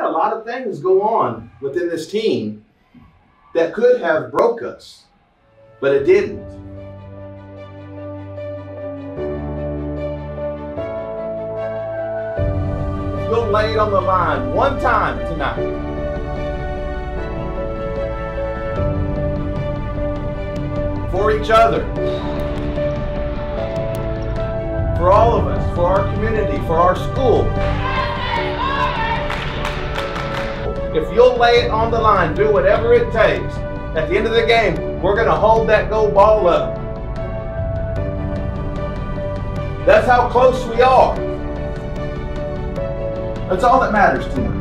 had a lot of things go on within this team that could have broke us, but it didn't. You'll lay it on the line one time tonight, for each other, for all of us, for our community, for our school. If you'll lay it on the line, do whatever it takes, at the end of the game, we're going to hold that gold ball up. That's how close we are. That's all that matters to me.